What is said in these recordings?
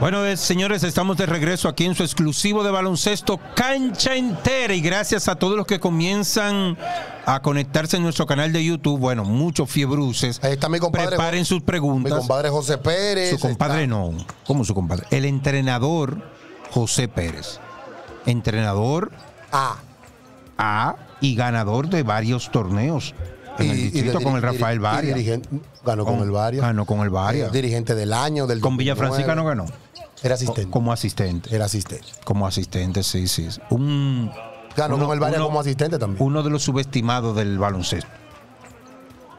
Bueno, eh, señores, estamos de regreso aquí en su exclusivo de baloncesto Cancha Entera y gracias a todos los que comienzan a conectarse en nuestro canal de YouTube. Bueno, muchos fiebruces. Ahí está mi compadre. Preparen sus preguntas. Mi compadre José Pérez. Su compadre está- no. ¿Cómo su compadre? El entrenador José Pérez. Entrenador Ah, A y ganador de varios torneos el y- y distrito con el Rafael Varia. ganó con, el Varia. Ganó con el Varia. Eh, dirigente del año, del Con Villafrancisca no 2009. ganó. Era asistente. Como asistente. Era asistente. Como asistente, sí, sí. Un, Ganó Uno- con el Varia uno- como asistente también. uno de los subestimados del baloncesto.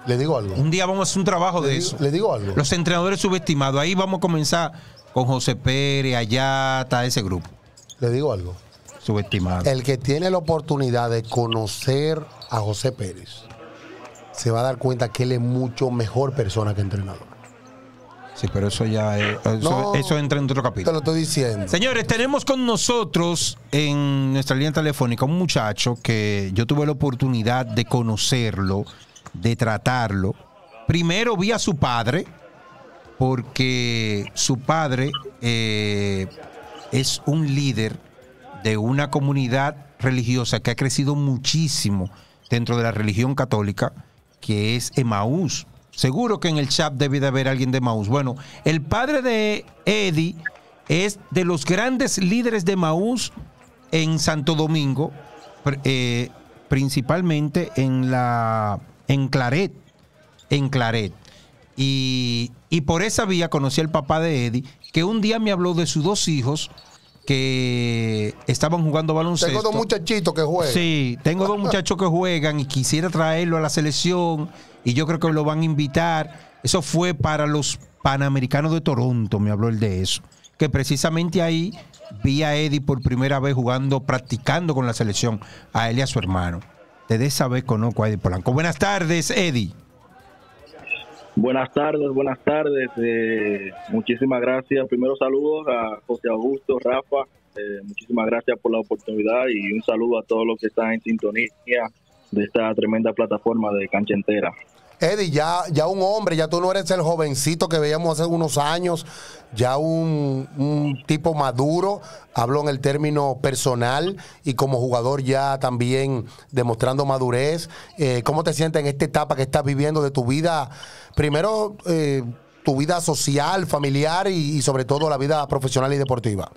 Le digo algo. Un día vamos a hacer un trabajo de digo, eso. le digo algo. Los entrenadores subestimados. Ahí vamos a comenzar con José Pérez, Ayata, ese grupo. Le digo algo. Subestimado. El que tiene la oportunidad de conocer a José Pérez se va a dar cuenta que él es mucho mejor persona que entrenador. Sí, pero eso ya es- eso, No. eso entra en otro Te capítulo. lo estoy diciendo. Señores, tenemos con nosotros en nuestra línea telefónica un muchacho que yo tuve la oportunidad de conocerlo, de tratarlo. Primero vi a su padre, porque su padre eh, es un líder de una comunidad religiosa que ha crecido muchísimo dentro de la religión católica, que es Emaús. Seguro que en el chat debe de haber alguien de Emaús. Bueno, el padre de Eddie es de los grandes líderes de Emaús en Santo Domingo, eh, principalmente en la en Claret, en Claret. Y, y por esa vía conocí al papá de Eddie, que un día me habló de sus dos hijos que estaban jugando baloncesto. Tengo dos muchachitos que juegan. Sí, tengo dos muchachos que juegan y quisiera traerlo a la selección y yo creo que lo van a invitar. Eso fue para los Panamericanos de Toronto, me habló él de eso. Que precisamente ahí vi a Eddie por primera vez jugando, practicando con la selección, a él y a su hermano. Desde esa vez conozco a Eddie Polanco. Buenas tardes, Eddie. Buenas tardes, buenas tardes. eh, muchísimas gracias. Primero saludos a José Augusto, Rafa. eh, muchísimas gracias por la oportunidad y un saludo a todos los que están en sintonía de esta tremenda plataforma de cancha entera. Eddie, ya, ya un hombre, ya tú no eres el jovencito que veíamos hace unos años, ya un, un tipo maduro, hablo en el término personal y como jugador ya también demostrando madurez. Eh, ¿Cómo te sientes en esta etapa que estás viviendo de tu vida? Primero, eh, tu vida social, familiar y, sobre todo la vida profesional y deportiva.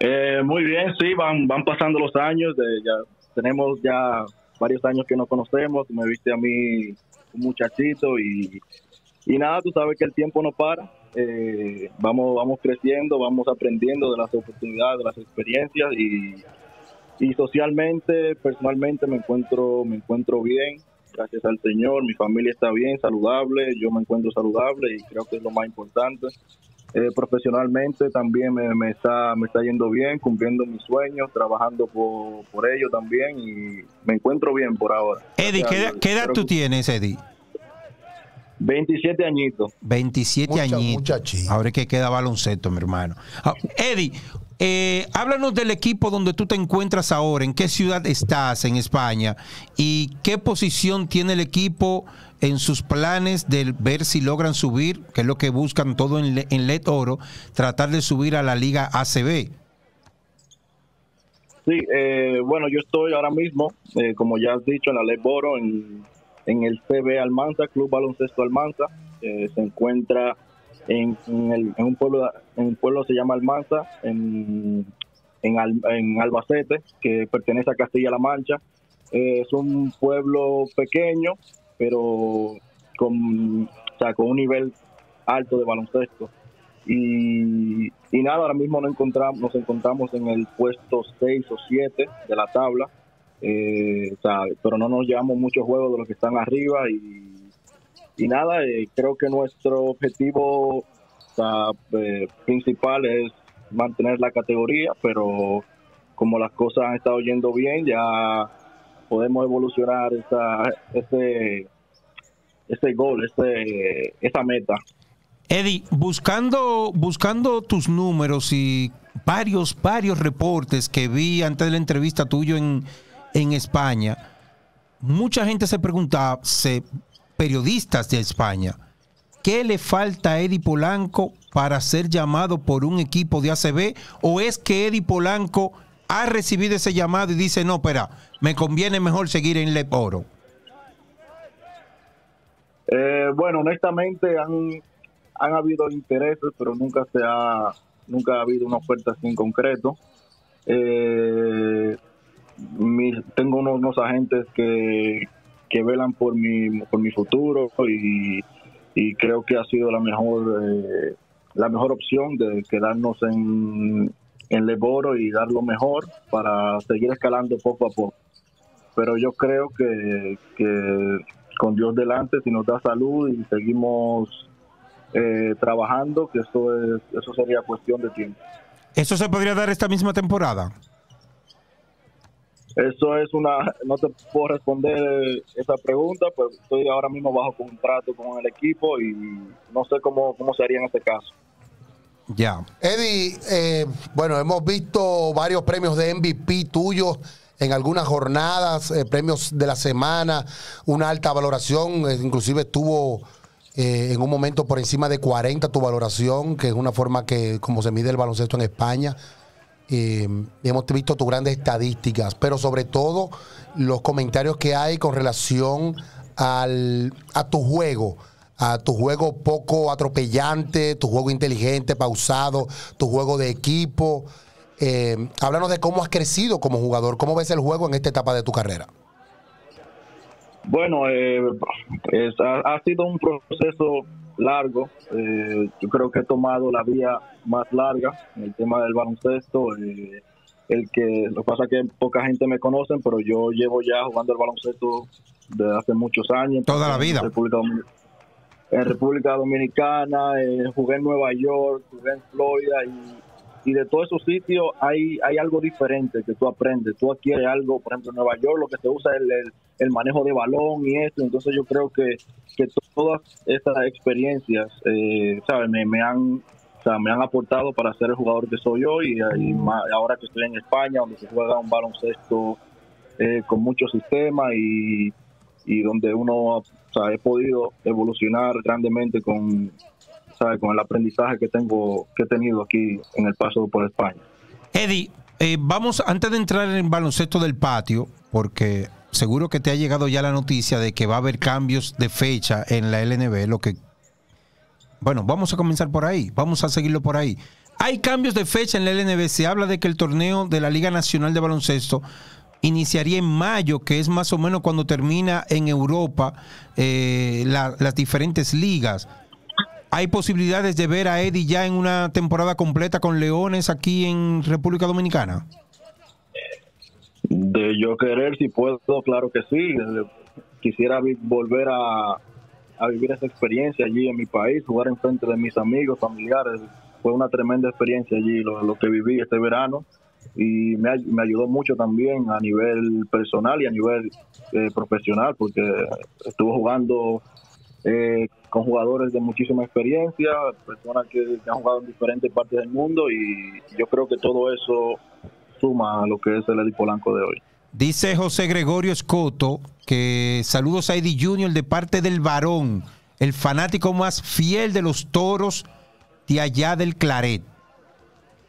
Eh, muy bien, sí, van, van pasando los años. ya tenemos ya varios años que nos conocemos. Me viste a mí un muchachito y, y nada, tú sabes que el tiempo no para. Eh, vamos, vamos creciendo, vamos aprendiendo de las oportunidades, de las experiencias y, y socialmente, personalmente me encuentro, me encuentro bien. Gracias al Señor, mi familia está bien, saludable, yo me encuentro saludable y creo que es lo más importante. Eh, profesionalmente también me, me está me está yendo bien, cumpliendo mis sueños, trabajando por, por ello también y me encuentro bien por ahora. Eddie, ¿qué, edad- qué tú tienes, Eddie? 27 añitos. 27 Mucha- añitos. muchachito. Ahora es que queda baloncesto, mi hermano. Ah, Eddie, eh, háblanos del equipo donde tú te encuentras ahora, en qué ciudad estás en España y qué posición tiene el equipo en sus planes de ver si logran subir, que es lo que buscan todo en, en LED Oro, tratar de subir a la Liga ACB. Sí, eh, bueno, yo estoy ahora mismo, eh, como ya has dicho, en la Ley Boro, en, en el CB Almanza, Club Baloncesto Almanza. Eh, se encuentra en, en un pueblo en un pueblo se llama Almanza, en, en Albacete, que pertenece a Castilla-La Mancha. Eh, es un pueblo pequeño, pero con, o sea, con un nivel alto de baloncesto. Y, y nada, ahora mismo nos encontramos, nos encontramos en el puesto 6 o 7 de la tabla, eh, o sea, pero no nos llevamos muchos juegos de los que están arriba y, y nada, eh, creo que nuestro objetivo eh, principal es mantener la categoría, pero como las cosas han estado yendo bien, ya podemos evolucionar esa, ese, ese gol, ese, esa meta. Eddie, buscando, buscando tus números y varios, varios reportes que vi antes de la entrevista tuyo en, en España, mucha gente se preguntaba, se- periodistas de España, ¿qué le falta a Eddie Polanco para ser llamado por un equipo de ACB? ¿O es que Eddie Polanco ha recibido ese llamado y dice, no, espera, me conviene mejor seguir en Leporo? Eh, bueno, honestamente han, han habido intereses, pero nunca se ha, nunca ha habido una oferta en concreto. Eh, mi- tengo unos, unos agentes que, que velan por mi, por mi futuro y, y creo que ha sido la mejor eh, la mejor opción de quedarnos en, en Leboro y dar lo mejor para seguir escalando poco a poco. Pero yo creo que, que con Dios delante, si nos da salud y seguimos eh, trabajando, que eso, es, eso sería cuestión de tiempo. ¿Eso se podría dar esta misma temporada? Eso es una, no te puedo responder esa pregunta, pues estoy ahora mismo bajo contrato con el equipo y no sé cómo, cómo sería en este caso. Ya. Eddie, eh, bueno, hemos visto varios premios de MVP tuyos en algunas jornadas, eh, premios de la semana, una alta valoración, eh, inclusive estuvo eh, en un momento por encima de 40 tu valoración, que es una forma que como se mide el baloncesto en España. Hemos visto tus grandes estadísticas, pero sobre todo los comentarios que hay con relación al, a tu juego, a tu juego poco atropellante, tu juego inteligente, pausado, tu juego de equipo. Eh, háblanos de cómo has crecido como jugador, cómo ves el juego en esta etapa de tu carrera. Bueno, eh, es- ha, ha sido un proceso largo. Eh, yo creo que he tomado la vía más larga en el tema del baloncesto. eh, el que lo que pasa es que poca gente me conoce, pero yo llevo ya jugando el baloncesto desde hace muchos años. Toda la En vida. República Domin- en República Dominicana, eh, jugué en Nueva York, jugué en Florida y, y de todos esos sitios hay, hay algo diferente que tú aprendes. Tú adquieres algo, por ejemplo, en Nueva York lo que se usa es el, el- manejo de balón y esto. Entonces yo creo que, que todas estas experiencias, eh, ¿sabes? Me, me han... o sea, me han aportado para ser el jugador que soy hoy y, y ahora que estoy en España, donde se juega un baloncesto eh, con mucho sistema y, y donde uno o sea, he podido evolucionar grandemente con, con el aprendizaje que tengo que he tenido aquí en el paso por España. Eddie, eh, vamos, antes de entrar en el baloncesto del patio, porque seguro que te ha llegado ya la noticia de que va a haber cambios de fecha en la LNB, lo que... Bueno, vamos a comenzar por ahí, vamos a seguirlo por ahí. Hay cambios de fecha en la LNB, se habla de que el torneo de la Liga Nacional de Baloncesto iniciaría en mayo, que es más o menos cuando termina en Europa eh, la- las diferentes ligas. ¿Hay posibilidades de ver a Eddie ya en una temporada completa con Leones aquí en República Dominicana? De yo querer, si puedo, claro que sí. Quisiera volver a, vivir esa experiencia allí en mi país, jugar en frente de mis amigos, familiares. Fue una tremenda experiencia allí lo, que viví este verano y me, me ayudó mucho también a nivel personal y a nivel eh, profesional porque estuve jugando eh, con jugadores de muchísima experiencia, personas que, que han jugado en diferentes partes del mundo y yo creo que todo eso suma a lo que es el Eddie Polanco de hoy. Dice José Gregorio Escoto que saludos a Eddie Junior de parte del varón, el fanático más fiel de los toros de allá del Claret.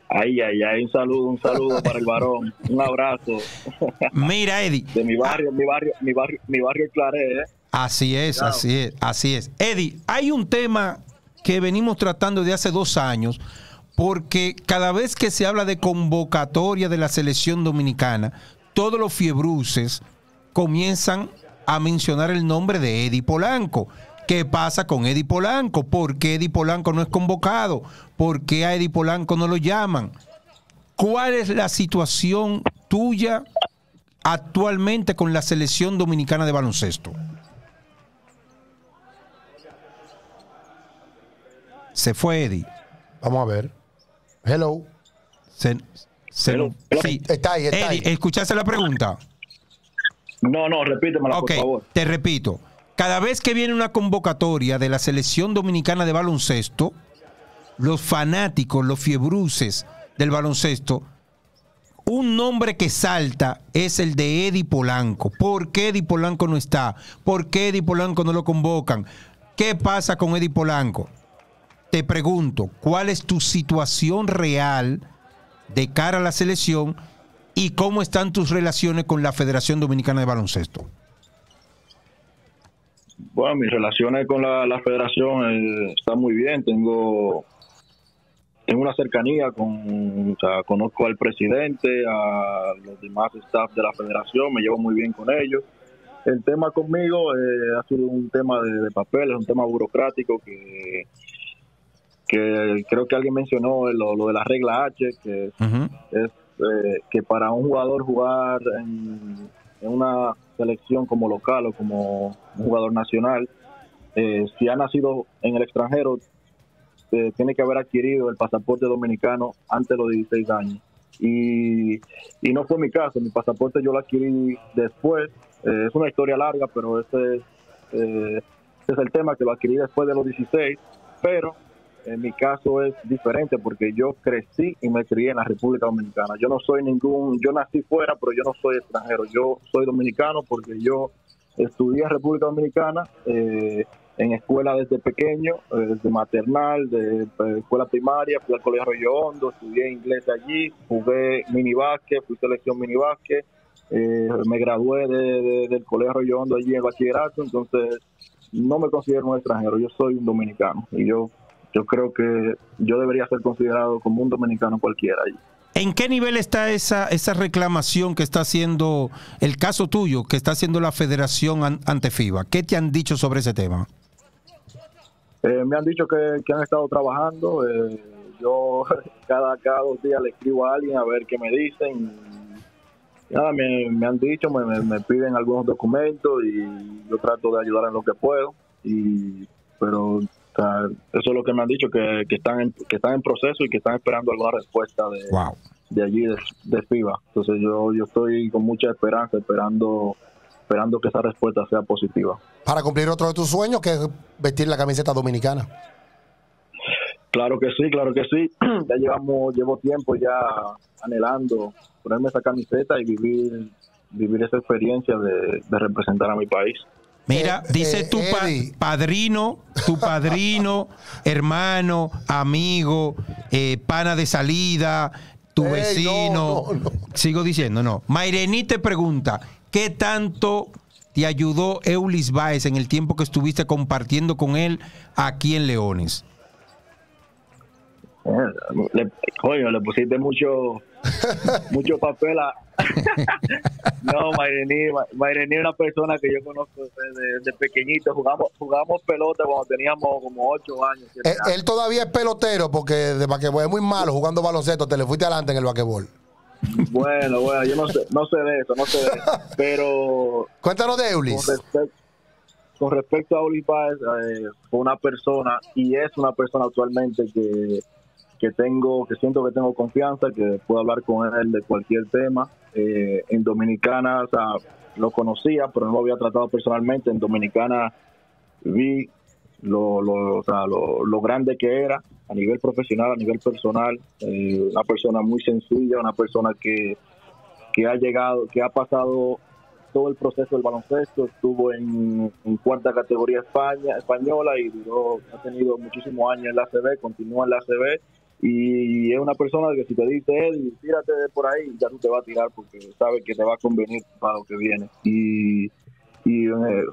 Ay, ay, ay, un saludo, un saludo para el varón, un abrazo Mira, Eddie. de mi barrio, mi barrio, mi barrio, mi barrio Claret, ¿eh? Así es, así es, así es. Eddie, hay un tema que venimos tratando de hace dos años, porque cada vez que se habla de convocatoria de la selección dominicana, todos los fiebruces comienzan a mencionar el nombre de Eddie Polanco. ¿Qué pasa con Eddie Polanco? ¿Por qué Eddie Polanco no es convocado? ¿Por qué a Eddie Polanco no lo llaman? ¿Cuál es la situación tuya actualmente con la selección dominicana de baloncesto? Se fue Eddie. Vamos a ver. Hello. Se- se- Hello. sí. Está ahí, está ahí. Eddie, ¿escuchaste la pregunta? No, no, repítemela, Ok, por favor. te repito. Cada vez que viene una convocatoria de la selección dominicana de baloncesto, los fanáticos, los fiebruces del baloncesto, un nombre que salta es el de Eddie Polanco. ¿Por qué Eddie Polanco no está? ¿Por qué Eddie Polanco no lo convocan? ¿Qué pasa con Eddie Polanco? Te pregunto, ¿cuál es tu situación real de cara a la selección y cómo están tus relaciones con la Federación Dominicana de Baloncesto? Bueno, mis relaciones con la, federación eh, están muy bien. Tengo tengo una cercanía con, o sea, conozco al presidente, a los demás staff de la federación, me llevo muy bien con ellos. El tema conmigo eh, ha sido un tema de, de papeles, un tema burocrático que, que creo que alguien mencionó lo, lo de la regla H, que es eh, que para un jugador jugar en, en una selección como local o como un jugador nacional, eh, si ha nacido en el extranjero, eh, tiene que haber adquirido el pasaporte dominicano antes de los 16 años. Y, y no fue mi caso, mi pasaporte yo lo adquirí después. Eh, es una historia larga, pero ese es, eh, ese es el tema, que lo adquirí después de los 16, pero en mi caso es diferente porque yo crecí y me crié en la República Dominicana. Yo no soy ningún, yo nací fuera, pero yo no soy extranjero. Yo soy dominicano porque yo estudié en República Dominicana eh, en escuela desde pequeño, eh, desde maternal, de escuela primaria, fui al Colegio Arroyo Hondo, estudié inglés allí, jugué mini básquet, fui selección mini básquet, eh, me gradué de- de- del Colegio Arroyo Hondo allí en bachillerato, entonces no me considero un extranjero, yo soy un dominicano y yo yo creo que yo debería ser considerado como un dominicano cualquiera allí. ¿En qué nivel está esa, esa reclamación que está haciendo, el caso tuyo, que está haciendo la federación an- ante FIBA? ¿Qué te han dicho sobre ese tema? Eh, me han dicho que, que han estado trabajando. eh, yo cada, cada dos días le escribo a alguien a ver qué me dicen. Nada, me, me han dicho, me, me- me piden algunos documentos y yo trato de ayudar en lo que puedo. Y, pero o sea, eso es lo que me han dicho, que, que, están en, que están en proceso y que están esperando alguna respuesta de, Wow. de allí, de, de FIBA. Entonces yo, yo estoy con mucha esperanza, esperando esperando que esa respuesta sea positiva. Para cumplir otro de tus sueños, que es vestir la camiseta dominicana. Claro que sí, claro que sí. Ya llevamos, llevo tiempo ya anhelando ponerme esa camiseta y vivir, vivir esa experiencia de, de representar a mi país. Mira, Eh, dice eh, tu pa- padrino, tu padrino, hermano, amigo, eh, pana de salida, tu Ey, vecino. no, no, no. Sigo diciendo, no. Mairení te pregunta, ¿qué tanto te ayudó Eulis Baez en el tiempo que estuviste compartiendo con él aquí en Leones? Eh, Le, coño, le pusiste mucho mucho papel a... no, Mayrení, Mayrení es una persona que yo conozco desde, desde pequeñito. Jugamos, jugamos pelota cuando teníamos como ocho años. siete Él, años. él todavía es pelotero porque de basquetbol es muy malo jugando baloncesto. Te le fuiste adelante en el basquetbol. Bueno, bueno, yo no sé, no sé de eso, no sé de eso. Pero Cuéntanos de con Eulis. respecto, con respecto a Oli Páez, eh, fue una persona y es una persona actualmente que, que tengo, que siento que tengo confianza, que puedo hablar con él de cualquier tema. Eh, en Dominicana, o sea, lo conocía, pero no lo había tratado personalmente. En Dominicana vi lo, o sea, lo, lo grande que era a nivel profesional, a nivel personal. eh, una persona muy sencilla, una persona que, que ha llegado, que ha pasado todo el proceso del baloncesto, estuvo en, en cuarta categoría España, española y duró, ha tenido muchísimos años en la ACB, continúa en la ACB y es una persona que si te dice él, tírate de por ahí, ya tú te vas a tirar porque sabe que te va a convenir para lo que viene. Y, y eh,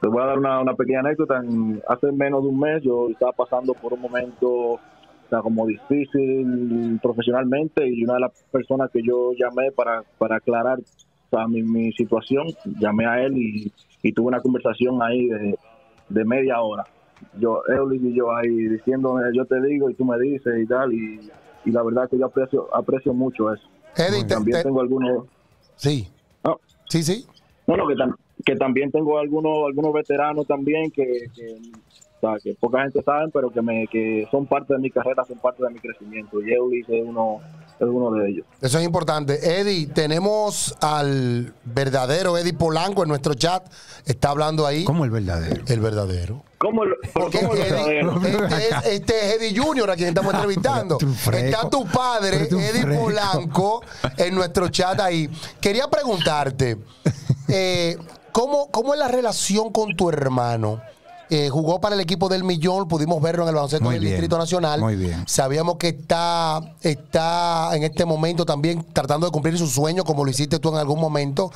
te voy a dar una, una pequeña anécdota. Hace menos de un mes yo estaba pasando por un momento como difícil profesionalmente y una de las personas que yo llamé para, para aclarar mi, mi situación, llamé a él y, y tuve una conversación ahí de, de media hora. Yo, Eulis y yo ahí diciéndome, yo te digo y tú me dices y tal, y, y la verdad que yo aprecio, aprecio mucho eso. Eddie, También te- tengo algunos... sí. no, Sí, sí. bueno, que, tam- que también tengo algunos algunos veteranos también que, que, o sea, que poca gente sabe, pero que me que son parte de mi carrera, son parte de mi crecimiento. Y Eulis es uno, es uno de ellos. Eso es importante. Eddie, tenemos al verdadero Eddie Polanco en nuestro chat. Está hablando ahí. Como el verdadero. El verdadero. ¿Cómo, lo- Porque cómo Eddie- verdadero? este, es, este es Eddie Junior a quien estamos entrevistando. Está tu padre, Eddie. Polanco, en nuestro chat ahí. Quería preguntarte, eh, ¿cómo, ¿cómo es la relación con tu hermano? Eh, jugó para el equipo del Millón, pudimos verlo en el baloncesto Muy del bien, Distrito Nacional. muy bien. Sabíamos que está, está en este momento también tratando de cumplir su sueño, como lo hiciste tú en algún momento.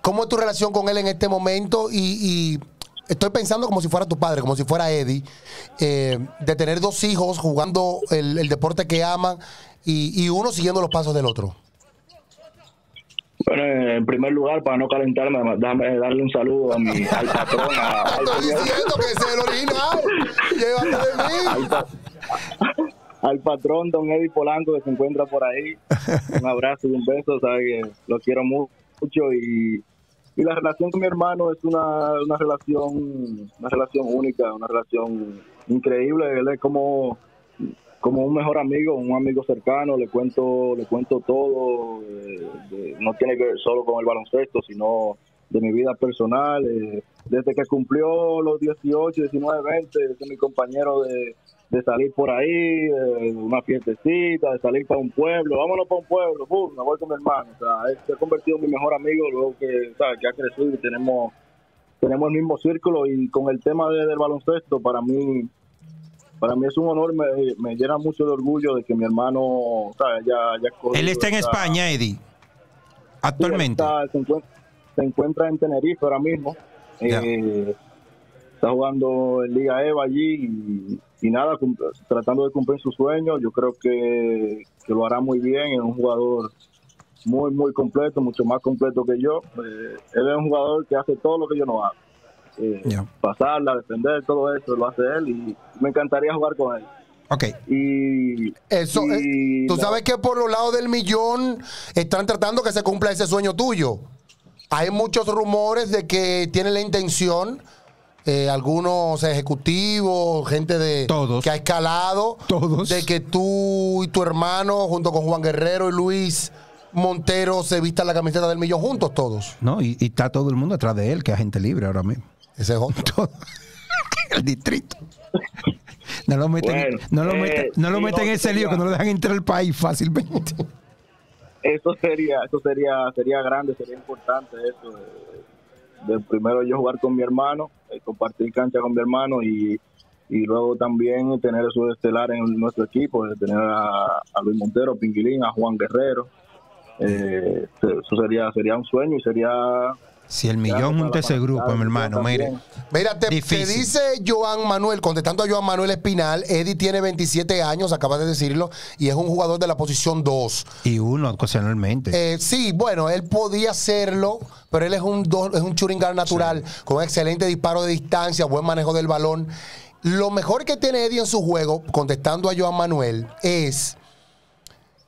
¿Cómo es tu relación con él en este momento? Y, y estoy pensando como si fuera tu padre, como si fuera Eddie, eh, de tener dos hijos jugando el, el deporte que aman y, y uno siguiendo los pasos del otro. Bueno, en primer lugar, para no calentarme, déjame darle un saludo a mi, al patrón, a- al, Estoy diciendo que ese es el original. Llévate de mí. al al patrón don Eddie Polanco que se encuentra por ahí. Un abrazo y un beso, sabe que lo quiero mu- mucho y, y la relación con mi hermano es una, una relación una relación única, una relación increíble. Él es como como un mejor amigo, un amigo cercano, le cuento, le cuento todo, eh, no tiene que ver solo con el baloncesto, sino de mi vida personal, eh, desde que cumplió los 18, 19, 20, es mi compañero de, salir por ahí, de una fiestecita, de salir para un pueblo, vámonos para un pueblo, ¡pum! me voy con mi hermano, o sea, él se ha convertido en mi mejor amigo luego que, ¿sabes? que ha crecido y tenemos tenemos el mismo círculo y con el tema de- del baloncesto para mí para mí es un honor, me, me llena mucho de orgullo de que mi hermano, ¿sabes? Ya, ya Él está en España, Eddie. Actualmente. está- se, encuentra, se encuentra en Tenerife ahora mismo. Eh, está jugando en Liga EVA allí y, y nada, tratando de cumplir sus sueños. Yo creo que, que lo hará muy bien. Es un jugador muy, muy completo, mucho más completo que yo. Eh, él es un jugador que hace todo lo que yo no hago. Eh. Pasarla, defender, todo eso lo hace él y me encantaría jugar con él. Ok. Y, Eso, y eh, tú sabes que por los lados del millón están tratando que se cumpla ese sueño tuyo. Hay muchos rumores de que tienen la intención, eh, algunos ejecutivos, gente de Todos. que ha escalado, Todos. de que tú y tu hermano, junto con Juan Guerrero y Luis Montero, se vistan la camiseta del millón juntos todos. No, y, y está todo el mundo atrás de él, que es gente libre ahora mismo. Ese es otro. El distrito. No lo meten, Bueno, no lo eh, meten, no lo meten en ese lío que no lo dejan entrar al país fácilmente. eso sería eso sería sería grande sería importante eso de, de primero yo jugar con mi hermano eh, compartir cancha con mi hermano y, y luego también tener eso estelar en nuestro equipo de tener a, a Luis Montero Pinguilín a Juan Guerrero Eh, eso sería sería un sueño y sería Si el millón junta ese grupo, mi hermano, mire. Mira, te, te dice Joan Manuel, contestando a Joan Manuel Espinal, Eddie tiene 27 años, acaba de decirlo, y es un jugador de la posición 2. Y uno ocasionalmente. Eh, sí, bueno, él podía hacerlo, pero él es un, es un guard natural, con excelente disparo de distancia, buen manejo del balón. Lo mejor que tiene Eddie en su juego, contestando a Joan Manuel, es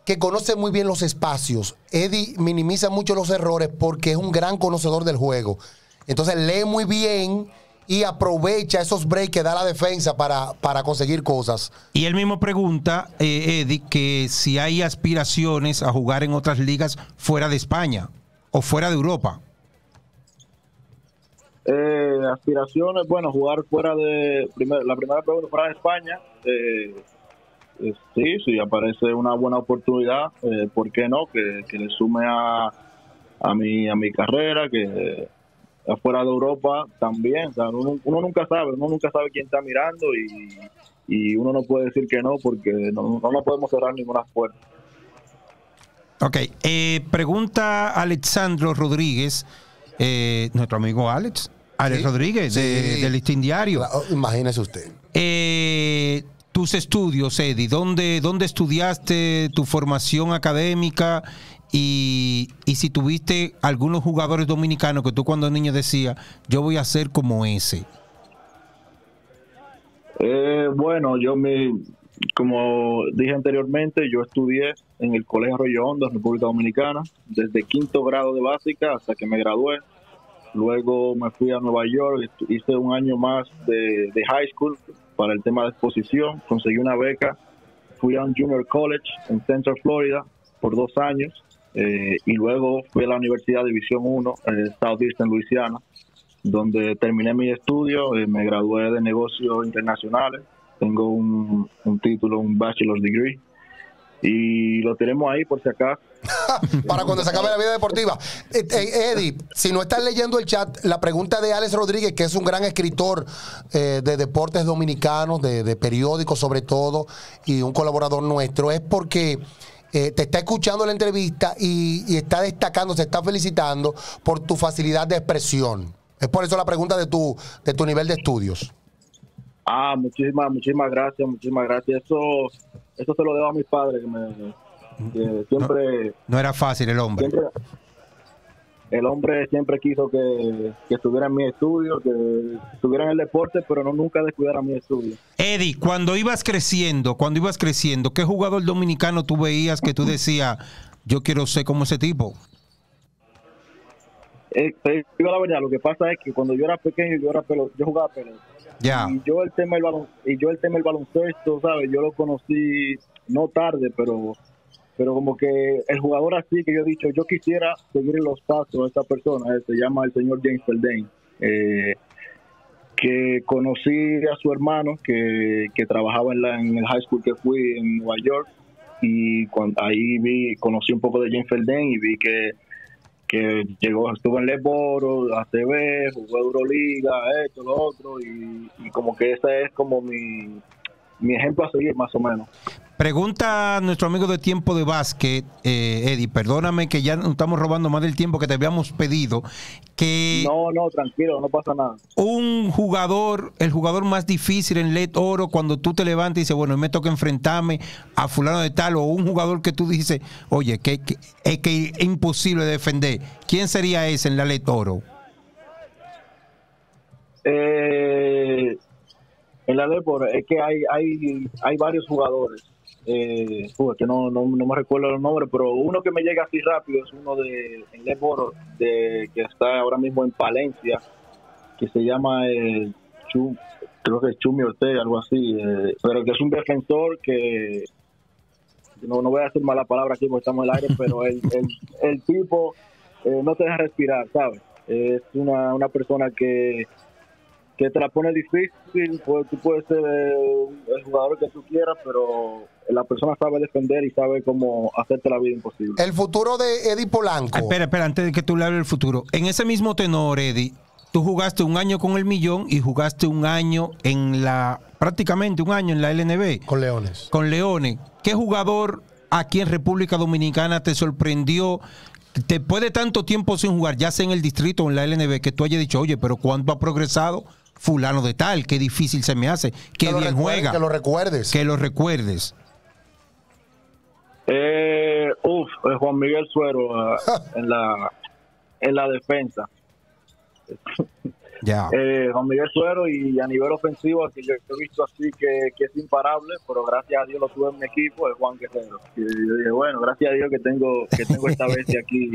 que conoce muy bien los espacios. Eddie minimiza mucho los errores porque es un gran conocedor del juego. Entonces lee muy bien y aprovecha esos breaks que da la defensa para, para conseguir cosas. Y él mismo pregunta, eh, Eddie, que si hay aspiraciones a jugar en otras ligas fuera de España o fuera de Europa. Eh, aspiraciones, bueno, jugar fuera de. primer- la primera pregunta, fuera de España. eh, sí, sí, aparece una buena oportunidad. Eh, ¿Por qué no? Que, que le sume a, a, mi, a mi carrera, que afuera de Europa también. O sea, uno, uno nunca sabe, uno nunca sabe quién está mirando y, y uno no puede decir que no porque no, no nos podemos cerrar ninguna puerta. Ok, eh, pregunta Alexandro Rodríguez, eh, nuestro amigo Alex, Alex Sí, Rodríguez, de- sí. del Listín Diario. Claro, Imagínese usted. Eh, tus estudios, Eddie, ¿dónde, ¿dónde estudiaste tu formación académica? Y, y si tuviste algunos jugadores dominicanos que tú cuando niño decías, yo voy a ser como ese. Eh, bueno, yo me, como dije anteriormente, yo estudié en el Colegio Arroyo Hondo, República Dominicana, desde quinto grado de básica hasta que me gradué. Luego me fui a Nueva York, hice un año más de, de high school para el tema de exposición, conseguí una beca, fui a un junior college en Central Florida por dos años eh, y luego fui a la Universidad División 1 en Southeastern Louisiana donde terminé mi estudio, eh, me gradué de negocios internacionales, tengo un, un título, un bachelor's degree, y lo tenemos ahí por si acaso. para cuando se acabe la vida deportiva. Eh, eh, Eddie, si no estás leyendo el chat, la pregunta de Alex Rodríguez, que es un gran escritor eh, de deportes dominicanos, de, periódicos sobre todo, y un colaborador nuestro, es porque te está escuchando la entrevista y, y está destacando, se está felicitando por tu facilidad de expresión. Es por eso la pregunta de tu, de tu nivel de estudios. Ah, muchísimas, muchísimas gracias, muchísimas gracias. Eso, eso se lo debo a mis padres, que, me, que siempre, No era fácil el hombre. siempre, el hombre siempre quiso que, que estuviera en mi estudio, que estuviera en el deporte, pero no nunca descuidara mi estudio. Eddie, cuando ibas creciendo, cuando ibas creciendo, ¿qué jugador dominicano tú veías que tú decías, yo quiero ser como ese tipo? Eh, te digo la verdad, lo que pasa es que cuando yo era pequeño yo era pelo, yo jugaba pelota. Ya. Y yo el tema del balon, y yo el tema del baloncesto, ¿sabes? Yo lo conocí no tarde, pero pero como que el jugador así que yo he dicho, yo quisiera seguir los pasos de esta persona, eh, se llama el señor James Feldain, eh, que conocí a su hermano que, que trabajaba en, la, en el high school que fui en Nueva York y ahí vi, conocí un poco de James Feldain y vi que que llegó, estuvo en Leboro, ACB, jugó Euroliga, esto, lo otro, y, y como que ese es como mi, mi ejemplo a seguir, más o menos. Pregunta a nuestro amigo de tiempo de básquet, eh, Eddie, perdóname que ya nos estamos robando más del tiempo que te habíamos pedido, que No, no, tranquilo, no pasa nada. un jugador, el jugador más difícil en LED Oro, cuando tú te levantas y dices, bueno, me toca enfrentarme a fulano de tal, o un jugador que tú dices, oye, que, que- es que es imposible defender. ¿Quién sería ese en la LED Oro? Eh, en la Depor es que hay, hay, hay varios jugadores. Eh, que no, no, no me recuerdo los nombres, pero uno que me llega así rápido es uno de en de que está ahora mismo en Palencia, que se llama eh, Chu- creo que es Chumi Ortega, algo así, eh, pero que es un defensor que no, no voy a decir mala palabra aquí porque estamos en el aire, pero el, el, el tipo eh, no te deja respirar, ¿sabes? Es una, una persona que que te la pone difícil, pues tú puedes ser eh, el jugador que tú quieras, pero la persona sabe defender y sabe cómo hacerte la vida imposible. El futuro de Eddie Polanco. Ah, espera, espera, antes de que tú le hables del futuro. En ese mismo tenor, Eddie, tú jugaste un año con el millón y jugaste un año en la, prácticamente un año en la LNB. Con Leones. con Leones. ¿Qué jugador aquí en República Dominicana te sorprendió? Después de tanto tiempo sin jugar, ya sea en el distrito o en la LNB, que tú hayas dicho, oye, pero ¿cuánto ha progresado fulano de tal? Qué difícil se me hace, qué Que bien juega, Que lo recuerdes. que lo recuerdes. Eh, uf, eh, Juan Miguel Suero ah, en la en la defensa. Ya. Eh, Juan Miguel Suero y a nivel ofensivo, que yo he visto así que, que es imparable, pero gracias a Dios lo tuve en mi equipo, es Juan Guerrero. Y yo dije, bueno, gracias a Dios que tengo que tengo esta bestia aquí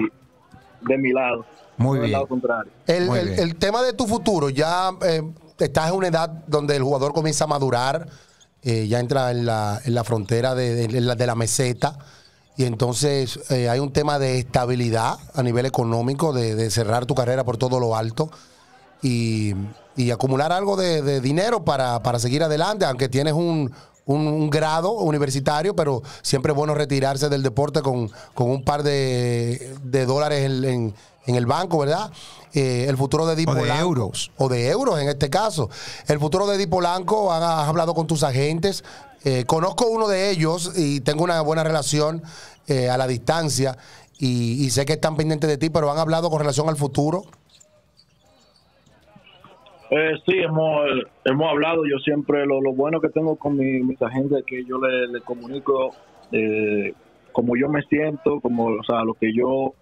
de mi lado, Muy bien. lado contrario. El, Muy el- bien. el tema de tu futuro, ya eh, estás en una edad donde el jugador comienza a madurar, eh, ya entra en la, en la frontera de, de la, de la meseta, y entonces eh, hay un tema de estabilidad a nivel económico, de, de cerrar tu carrera por todo lo alto y, y acumular algo de, de dinero para, para seguir adelante, aunque tienes un, un- un grado universitario, pero siempre es bueno retirarse del deporte con, con un par de, de dólares en, en- en el banco, ¿verdad? Eh, el futuro de Di O de Polanco- euros. O de euros en este caso. El futuro de Di Polanco, has has hablado con tus agentes. Eh, conozco uno de ellos y tengo una buena relación eh, a la distancia y, y sé que están pendientes de ti, pero han hablado con relación al futuro. Eh, sí, hemos, hemos hablado. Yo siempre, lo, lo bueno que tengo con mi- mis agentes es que yo le, le comunico eh, como yo me siento, como o sea, lo que yo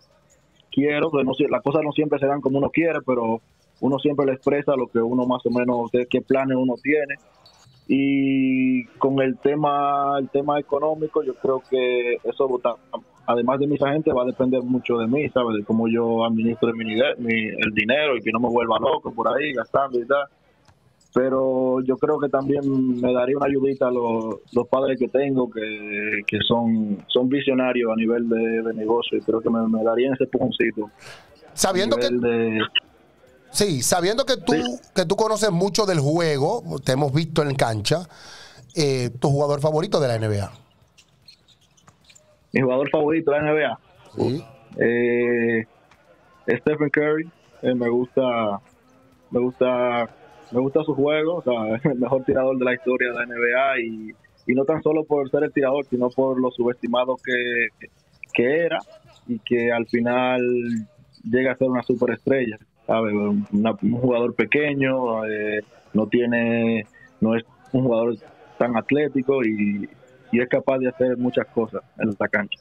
quiero. Las cosas no siempre se dan como uno quiere, pero uno siempre le expresa lo que uno más o menos, de qué planes uno tiene. Y con el tema, el tema económico, yo creo que eso, además de mis agentes, va a depender mucho de mí, ¿sabes? De cómo yo administro mi, el dinero y que no me vuelva loco por ahí gastando y tal. Pero yo creo que también me daría una ayudita a los, los padres que tengo, que, que son, son visionarios a nivel de, de negocio, y creo que me, me darían ese pujoncito. Sabiendo que, de, sí, sabiendo que tú, Sí. que tú conoces mucho del juego, te hemos visto en cancha, eh, tu jugador favorito de la NBA. Mi jugador favorito de la NBA. Sí. Eh, Stephen Curry, eh, me gusta, me gusta, me gusta su juego, o sea, es el mejor tirador de la historia de la NBA y, y no tan solo por ser el tirador, sino por lo subestimado que, que era y que al final llega a ser una superestrella, ¿sabes? Una- un jugador pequeño, eh, no tiene, no es un jugador tan atlético y, y es capaz de hacer muchas cosas en esta cancha.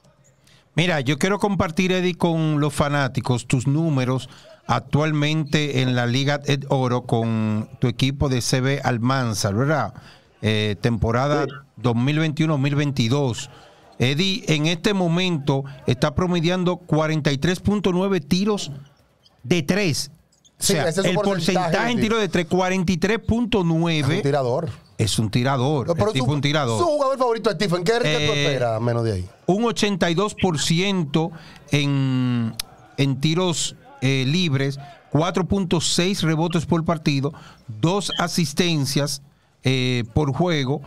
Mira, yo quiero compartir, Eddie, con los fanáticos tus números actualmente en la Liga Ed Oro con tu equipo de CB Almanza, ¿verdad? Eh, temporada 2021-2022. Eddie, en este momento está promediando 43.9 tiros de 3. O Sí, sea, ese es su el porcentaje porcentaje en de tiro de 3, 43.9. Un tirador. Es un tirador. Pero el tipo su, un tirador. su jugador favorito es Stephen ¿qué tú Eh, esperas menos de ahí? un 82% en, en tiros eh, libres, 4.6 rebotes por partido, dos asistencias eh, por juego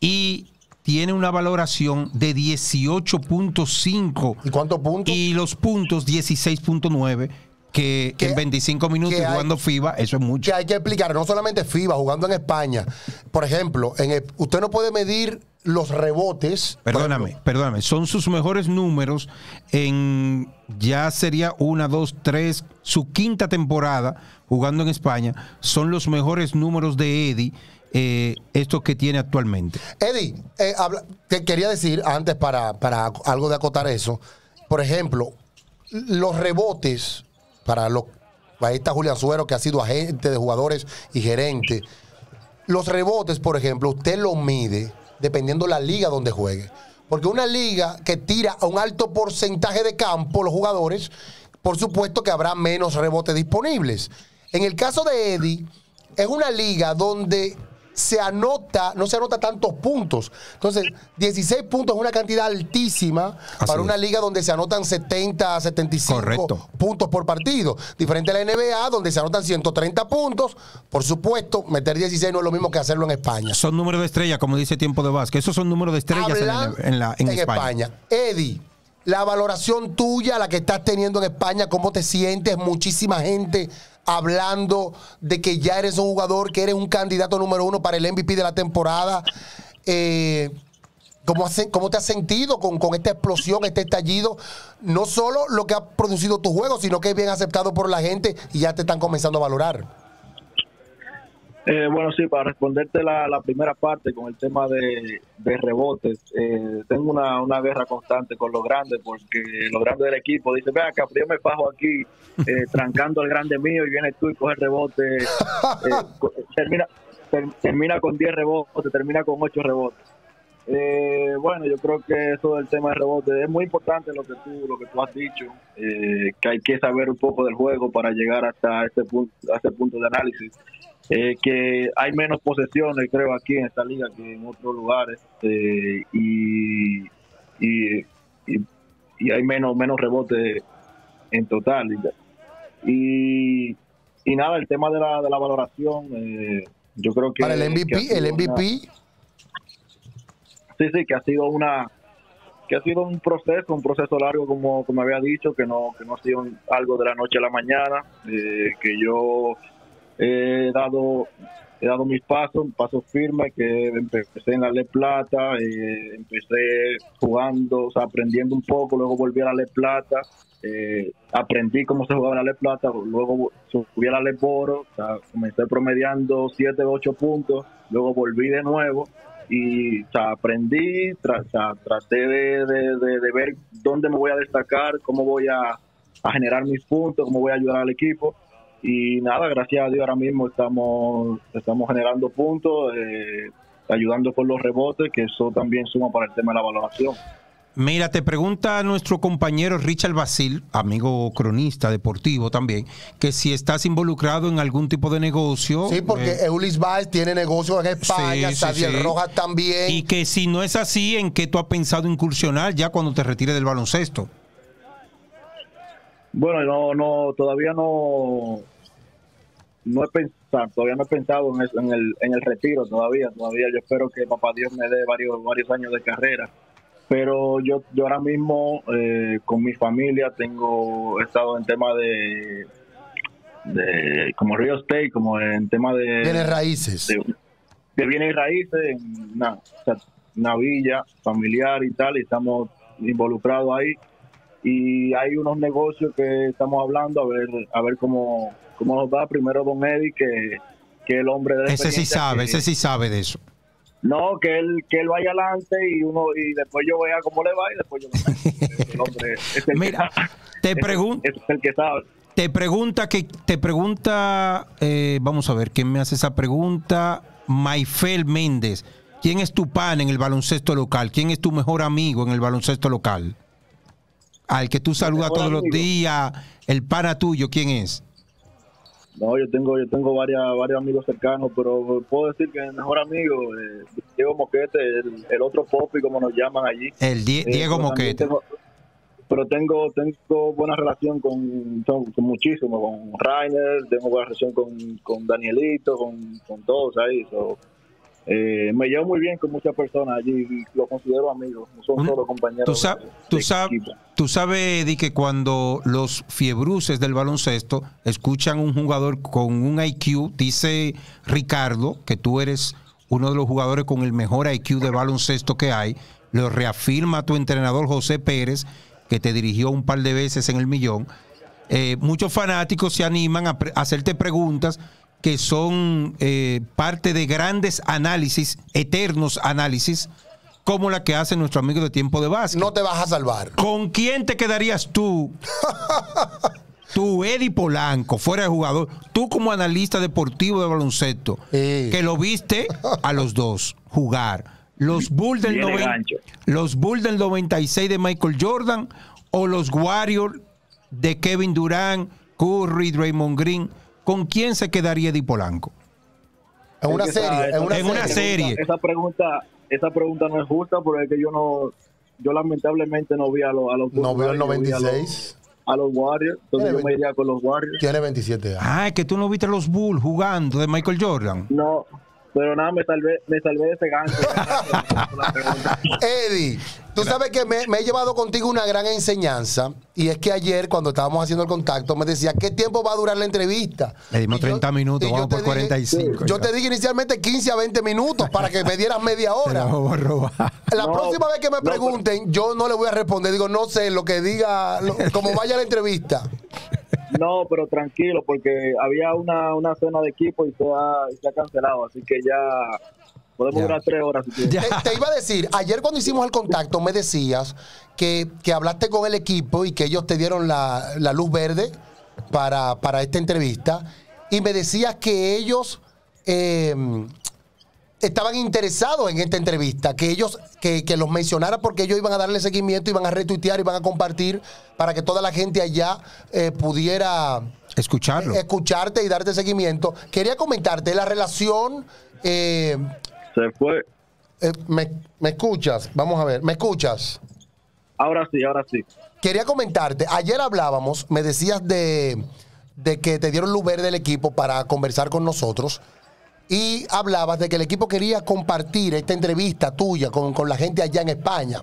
y tiene una valoración de 18.5 ¿Y cuántos puntos? y los puntos 16.9 que, Que- en 25 minutos que hay- jugando FIBA, eso es mucho. que hay que explicar, no solamente FIBA, jugando en España. Por ejemplo, en el- usted no puede medir los rebotes. Perdóname, perdóname. Son sus mejores números en ya sería una, dos, tres, su quinta temporada jugando en España. Son los mejores números de Eddie, eh, estos que tiene actualmente. Eddie, eh, habla- te quería decir antes para, para algo de acotar eso. Por ejemplo, los rebotes para los. Ahí está Julián Suero, que ha sido agente de jugadores y gerente. Los rebotes, por ejemplo, usted los mide dependiendo la liga donde juegue. Porque una liga que tira a un alto porcentaje de campo los jugadores, por supuesto que habrá menos rebotes disponibles. En el caso de Eddie, es una liga donde se anota, no se anota tantos puntos. Entonces, 16 puntos es una cantidad altísima Así para una es. liga donde se anotan 70, 75 Correcto. puntos por partido. Diferente a la NBA, donde se anotan 130 puntos. Por supuesto, meter 16 no es lo mismo que hacerlo en España. Son números de estrella, como dice Tiempo de Vázquez. Esos son números de estrellas en, la- en la- en España. Eddie, la valoración tuya, la que estás teniendo en España, ¿cómo te sientes? Muchísima gente hablando de que ya eres un jugador, que eres un candidato número uno para el MVP de la temporada. Eh, ¿Cómo, cómo te has sentido con, con esta explosión, este estallido? No solo lo que ha producido tu juego, sino que es bien aceptado por la gente y ya te están comenzando a valorar. Eh, bueno, sí, para responderte la, la primera parte con el tema de, de rebotes, eh, tengo una, una guerra constante con los grandes porque los grandes del equipo dicen, vea que yo me fajo aquí eh, trancando al grande mío y vienes tú y coges rebote, eh, termina, ter- termina con 10 rebotes, termina con 8 rebotes. Eh, bueno, yo creo que eso del tema de rebote es muy importante lo que tú lo que tú has dicho, eh, que hay que saber un poco del juego para llegar hasta este punto, a este punto de análisis. Eh, que hay menos posesiones, creo, aquí en esta liga que en otros lugares eh, y, y, y, y hay menos menos rebotes en total. Y, y nada, el tema de la, de la valoración, eh, yo creo que... Para el MVP, el una- MVP, sí, sí, que ha sido una que ha sido un proceso, un proceso largo como, como había dicho, que no, que no ha sido algo de la noche a la mañana, eh, que yo he dado he dado mis pasos, pasos firmes, que empecé en la Le Plata, eh, empecé jugando, o sea, aprendiendo un poco, luego volví a la Le Plata, eh, aprendí cómo se jugaba en la Le Plata, luego subí a la Le Boro, o sea, comencé promediando 7 o 8 puntos, luego volví de nuevo y o sea, aprendí, tra- traté de, de- de- de ver dónde me voy a destacar, cómo voy a, a generar mis puntos, cómo voy a ayudar al equipo. Y nada, gracias a Dios ahora mismo estamos, estamos generando puntos, eh, ayudando con los rebotes, que eso también suma para el tema de la valoración. Mira, te pregunta nuestro compañero Richard Basil, amigo cronista deportivo también, que si estás involucrado en algún tipo de negocio. sí, porque eh, Eulis Baez tiene negocios en España, Sí, sí, Xavier sí. Rojas también. y que si no es así, ¿en qué tú has pensado incursionar ya cuando te retires del baloncesto? Bueno, no, no, todavía no, no he pensado, todavía no he pensado en, eso, en el, en el retiro todavía, todavía yo espero que papá Dios me dé varios, varios años de carrera pero yo, yo ahora mismo eh, con mi familia tengo he estado en tema de, de como real estate, como en tema de Bienes raíces. de, de bienes raíces o sea, una villa familiar y tal, y estamos involucrados ahí. Y hay unos negocios que estamos hablando, a ver a ver cómo, cómo nos va. Primero Don Eddie, que, que el hombre de Ese sí sabe, que- ese sí sabe de eso. No, que él, que él vaya adelante y uno y después yo vea cómo le va y después yo. El hombre es el Mira, que, te pregunto. es el que sabe. Te pregunta que te pregunta, eh, vamos a ver, ¿quién me hace esa pregunta? Maifel Méndez. ¿Quién es tu pan en el baloncesto local? ¿Quién es tu mejor amigo en el baloncesto local? Al que tú saludas todos los días, el pana tuyo, ¿quién es? No, yo tengo yo tengo varias, varios amigos cercanos, pero puedo decir que el mejor amigo, eh, Diego Moquete, el, el otro Popi, como nos llaman allí. El Die- Eh, Diego Moquete. tengo- pero tengo tengo buena relación con, con, con muchísimo, con Rainer, tengo buena relación con, con Danielito, con, con todos ahí. so, eh, me llevo muy bien con muchas personas allí y lo considero amigos, no son solo compañeros. Tú, de- tú de sab- tú sabes, Eddie, que cuando los fiebruces del baloncesto escuchan un jugador con un IQ, dice Ricardo, que tú eres uno de los jugadores con el mejor IQ de baloncesto que hay, lo reafirma tu entrenador José Pérez, que te dirigió un par de veces en el millón. Eh, muchos fanáticos se animan a, pre- a hacerte preguntas que son eh, parte de grandes análisis, eternos análisis, como la que hace nuestro amigo de tiempo de básquet. No te vas a salvar. ¿Con quién te quedarías tú? Tú, Eddie Polanco, fuera de jugador, tú como analista deportivo de baloncesto, Sí. que lo viste a los dos jugar. Los Bulls del, noven- los Bulls del 96 de Michael Jordan o los Warriors de Kevin Durant, Curry, Draymond Green. ¿Con quién se quedaría Eddie Polanco? En una que esa- serie, en una En una serie. serie. Esa pregunta, esa pregunta no es justa porque es que yo no, yo lamentablemente no vi a los, a los No veo el yo vi a los- 96. A los, Warriors, entonces yo me iría con los Warriors. Tiene 27 años. Ah, es que tú no viste a los Bulls jugando de Michael Jordan. No, pero nada, me salvé, me salvé de ese gancho. Eddie, tú sabes que me, me he llevado contigo una gran enseñanza y es que ayer cuando estábamos haciendo el contacto me decía, ¿qué tiempo va a durar la entrevista? Le dimos Y yo- 30 minutos, y yo vamos te por dije- 45 Yo ya. te dije inicialmente 15 a 20 minutos para que me dieras media Te la hora. vamos. La No, próxima vez que me no, pero- pregunten, yo no le voy a responder. Digo, no sé, lo que diga, lo- como vaya la entrevista. No, pero tranquilo, porque había una, una cena de equipo y se ha, se ha cancelado, así que ya podemos Ya. durar tres horas. si. Te, te iba a decir, ayer cuando hicimos el contacto me decías que, que hablaste con el equipo y que ellos te dieron la, la luz verde para, para esta entrevista y me decías que ellos eh, estaban interesados en esta entrevista, que ellos, que, que los mencionara porque ellos iban a darle seguimiento, iban a retuitear, iban a compartir para que toda la gente allá eh, pudiera Escucharlo. escucharte y darte seguimiento. Quería comentarte la relación... eh, Se fue. eh, me, me escuchas? Vamos a ver, ¿me escuchas? Ahora sí, ahora sí. Quería comentarte, ayer hablábamos, me decías de, de que te dieron luz verde del equipo para conversar con nosotros y hablabas de que el equipo quería compartir esta entrevista tuya con, con la gente allá en España.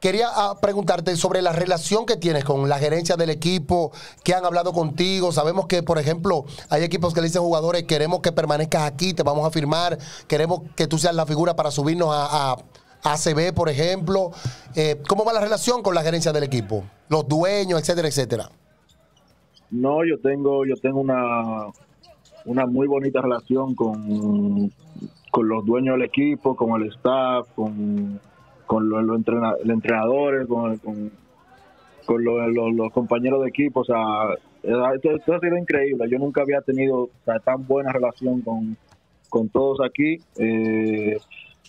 Quería ah, preguntarte sobre la relación que tienes con la gerencia del equipo, que han hablado contigo. Sabemos que, por ejemplo, hay equipos que le dicen jugadores, queremos que permanezcas aquí, te vamos a firmar, queremos que tú seas la figura para subirnos a, a- ACB, por ejemplo. Eh, ¿Cómo va la relación con la gerencia del equipo? Los dueños, etcétera, etcétera. No, yo tengo, yo tengo una, una muy bonita relación con, con los dueños del equipo, con el staff, con, con los, los entrena- los entrenadores, con, con, los, compañeros de equipo. O sea, esto, ha sido increíble. Yo nunca había tenido tan buena relación con, con todos aquí. eh,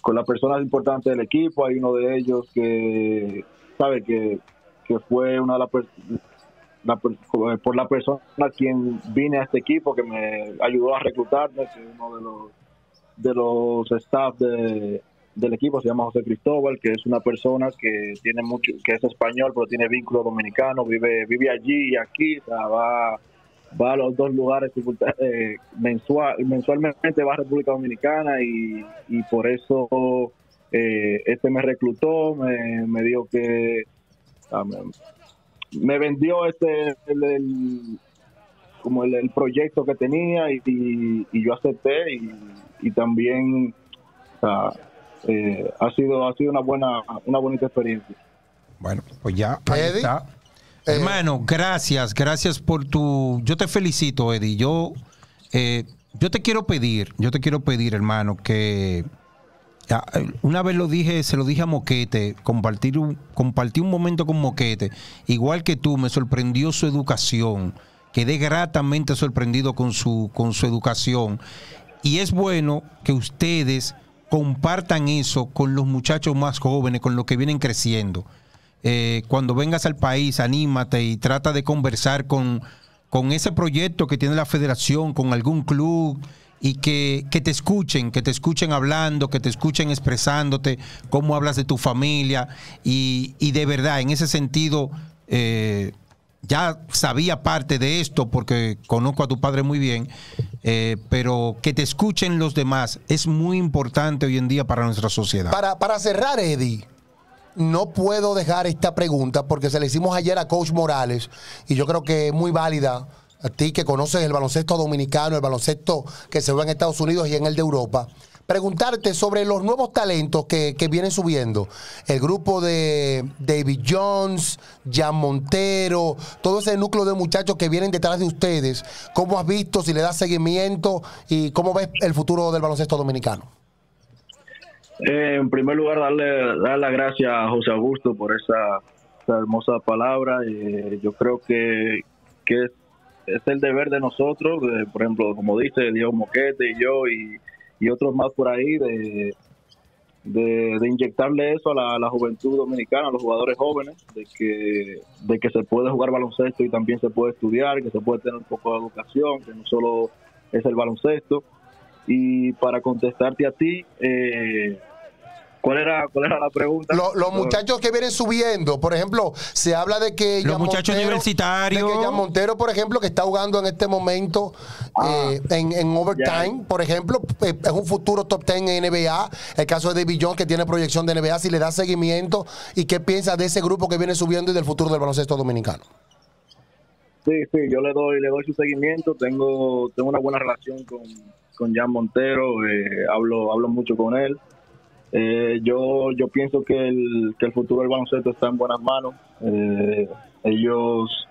con las personas importantes del equipo, hay uno de ellos que sabe que, que fue una de las per- la per- por la persona a quien vine a este equipo que me ayudó a reclutarme, que es uno de los de los staff de- del equipo se llama José Cristóbal, que es una persona que tiene mucho, que es español, pero tiene vínculo dominicano, vive vive allí y aquí, o sea, va va a los dos lugares eh, mensual mensualmente va a República Dominicana y, y por eso eh, este me reclutó, me, me dijo que me, vendió este el, como el, proyecto que tenía y, y- yo acepté y, y también eh, ha sido ha sido una buena una bonita experiencia. Bueno, pues ya ahí Eddie. está. Eh, Hermano, gracias, gracias por tu. Yo te felicito, Eddie. Yo, eh, yo te quiero pedir, yo te quiero pedir, hermano, que ah, una vez lo dije, se lo dije a Moquete, compartir un, compartí un momento con Moquete. Igual que tú, me sorprendió su educación. Quedé gratamente sorprendido con su, con su educación. Y es bueno que ustedes compartan eso con los muchachos más jóvenes, con los que vienen creciendo. Eh, cuando vengas al país, anímate y trata de conversar con, con ese proyecto que tiene la federación, con algún club y que, que te escuchen, que te escuchen hablando, que te escuchen expresándote, cómo hablas de tu familia y, y de verdad, en ese sentido, eh, ya sabía parte de esto porque conozco a tu padre muy bien, eh, pero que te escuchen los demás es muy importante hoy en día para nuestra sociedad. Para, para cerrar, Eddie, no puedo dejar esta pregunta porque se la hicimos ayer a Coach Morales y yo creo que es muy válida a ti que conoces el baloncesto dominicano, el baloncesto que se ve en Estados Unidos y en el de Europa. Preguntarte sobre los nuevos talentos que, que vienen subiendo. El grupo de David Jones, Jan Montero, todo ese núcleo de muchachos que vienen detrás de ustedes. ¿Cómo has visto, si le das seguimiento y cómo ves el futuro del baloncesto dominicano? Eh, en primer lugar, darle, dar las gracias a José Augusto por esa, hermosa palabra. Eh, yo creo que, que es, el deber de nosotros, por ejemplo, como dice Diego Moquete y yo y, y otros más por ahí, de, de, inyectarle eso a la, la juventud dominicana, a los jugadores jóvenes, de que, de que se puede jugar baloncesto y también se puede estudiar, que se puede tener un poco de educación, que no solo es el baloncesto. Y para contestarte a ti, eh, ¿cuál era cuál era la pregunta? Lo- los muchachos que vienen subiendo, por ejemplo, se habla de que Los Jan muchachos universitarios. de que Jan Montero, por ejemplo, que está jugando en este momento Ah, eh, en, en overtime, por ejemplo, eh, es un futuro top 10 en NBA. El caso de David Jones, que tiene proyección de NBA, si le da seguimiento y qué piensa de ese grupo que viene subiendo y del futuro del baloncesto dominicano. Sí, sí, yo le doy le doy su seguimiento. Tengo tengo una buena relación con, con Jan Montero. eh, hablo hablo mucho con él. Eh, yo yo pienso que el, que el futuro del baloncesto está en buenas manos. Eh, ellos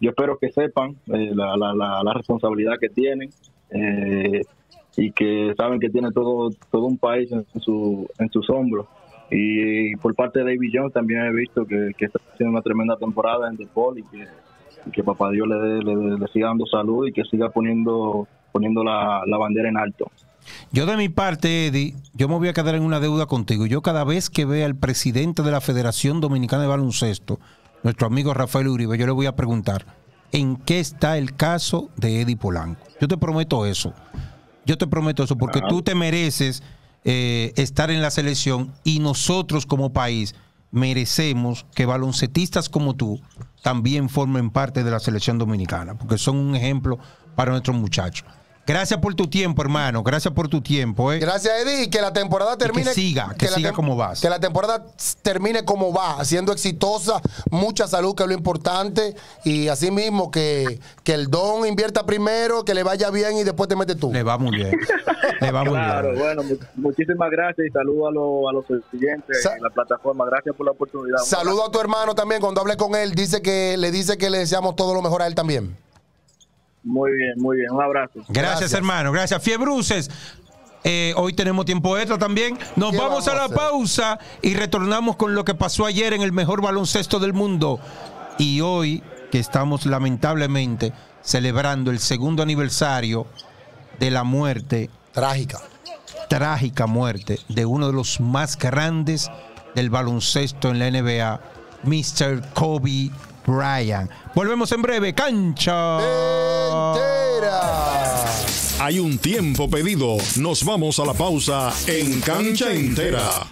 yo espero que sepan eh, la, la, la, la responsabilidad que tienen eh, y que saben que tiene todo todo un país en, su en sus hombros. Y por parte de David Jones también he visto que, que está haciendo una tremenda temporada en DePaul y que y que papá Dios le, le, le siga dando salud y que siga poniendo poniendo la bandera en alto. Yo de mi parte, Eddie, yo me voy a quedar en una deuda contigo. Yo cada vez que vea al presidente de la Federación Dominicana de Baloncesto, nuestro amigo Rafael Uribe, yo le voy a preguntar, ¿en qué está el caso de Eddie Polanco? Yo te prometo eso. Yo te prometo eso, porque tú te mereces eh, estar en la selección y nosotros como país merecemos que baloncetistas como tú también formen parte de la selección dominicana, porque son un ejemplo para nuestros muchachos. Gracias por tu tiempo, hermano. Gracias por tu tiempo. ¿eh? Gracias, Eddie, y que la temporada termine. siga, que siga como vas. Que la temporada termine como va, siendo exitosa, mucha salud, que es lo importante, y así mismo que, que el don invierta primero, que le vaya bien y después te metes tú. Le va muy bien. Le va muy Claro, bien. bueno, mu- muchísimas gracias y saludos a, los a los siguientes Sa- en la plataforma. Gracias por la oportunidad. Un Saludo a tu hermano también, cuando hablé con él, dice que le dice que le deseamos todo lo mejor a él también. Muy bien, muy bien. Un abrazo. Gracias, Gracias. hermano. Gracias. Fiebruces. Eh, hoy tenemos tiempo extra también. Nos ¿Qué vamos, vamos a la pausa y retornamos con lo que pasó ayer en el mejor baloncesto del mundo. Y hoy, que estamos lamentablemente celebrando el segundo aniversario de la muerte, Trágica. trágica muerte, de uno de los más grandes del baloncesto en la NBA, Mr. Kobe Bryant. Volvemos en breve. Cancha. Entera. Hay un tiempo pedido. Nos vamos a la pausa en cancha entera.